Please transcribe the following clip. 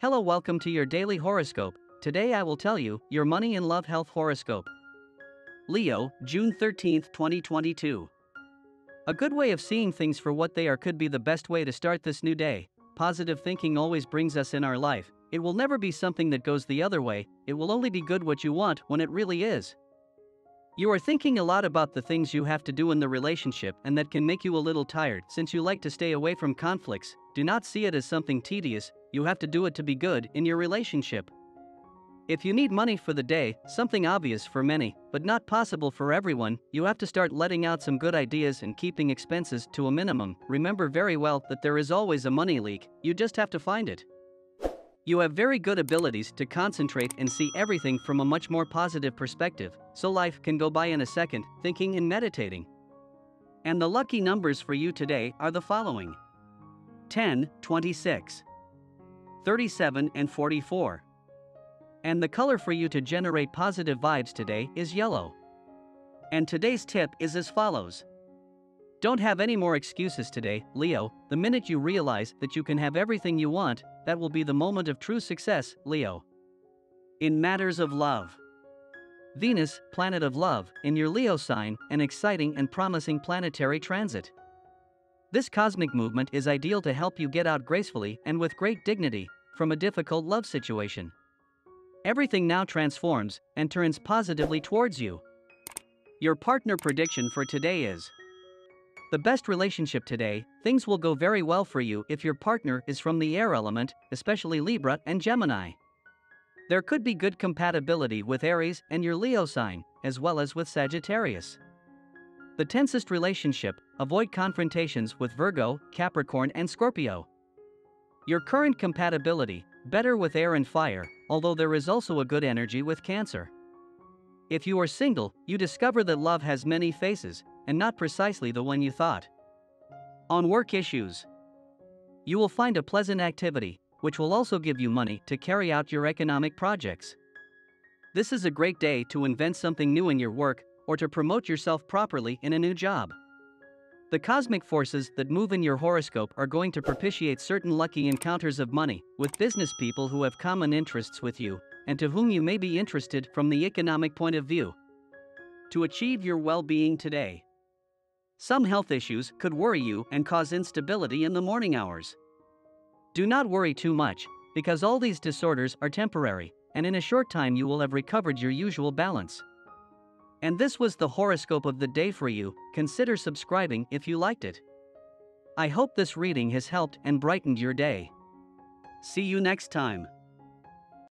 Hello, welcome to your daily horoscope. Today I will tell you your money and love health horoscope. Leo, June 13, 2022. A good way of seeing things for what they are could be the best way to start this new day. Positive thinking always brings us in our life. It will never be something that goes the other way, it will only be good what you want when it really is. You are thinking a lot about the things you have to do in the relationship and that can make you a little tired since you like to stay away from conflicts. Do not see it as something tedious, you have to do it to be good in your relationship. If you need money for the day, something obvious for many, but not possible for everyone, you have to start letting out some good ideas and keeping expenses to a minimum. Remember very well that there is always a money leak, you just have to find it. You have very good abilities to concentrate and see everything from a much more positive perspective, so life can go by in a second, thinking and meditating. And the lucky numbers for you today are the following 10, 26, 37, and 44. And the color for you to generate positive vibes today is yellow. And today's tip is as follows Don't have any more excuses today, Leo. The minute you realize that you can have everything you want, that will be the moment of true success, Leo. In matters of love, Venus, planet of love, in your Leo sign, an exciting and promising planetary transit. This cosmic movement is ideal to help you get out gracefully and with great dignity from a difficult love situation. Everything now transforms and turns positively towards you. Your partner prediction for today is the best relationship today, things will go very well for you if your partner is from the air element, especially Libra and Gemini. There could be good compatibility with Aries and your Leo sign, as well as with Sagittarius. The tensest relationship, avoid confrontations with Virgo, Capricorn, and Scorpio. Your current compatibility, better with air and fire, although there is also a good energy with Cancer. If you are single, you discover that love has many faces, and not precisely the one you thought. On work issues, you will find a pleasant activity, which will also give you money to carry out your economic projects. This is a great day to invent something new in your work or to promote yourself properly in a new job. The cosmic forces that move in your horoscope are going to propitiate certain lucky encounters of money with business people who have common interests with you and to whom you may be interested from the economic point of view. To achieve your well being today, some health issues could worry you and cause instability in the morning hours. Do not worry too much, because all these disorders are temporary, and in a short time you will have recovered your usual balance. And this was the horoscope of the day for you. Consider subscribing if you liked it. I hope this reading has helped and brightened your day. See you next time.